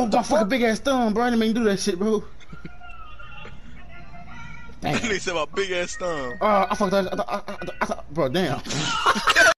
Oh, my fucking big ass thumb, bro. I didn't mean to do that shit, bro. Damn. They said my big ass thumb. Oh, I fucked up. I, I, I, I, bro, damn.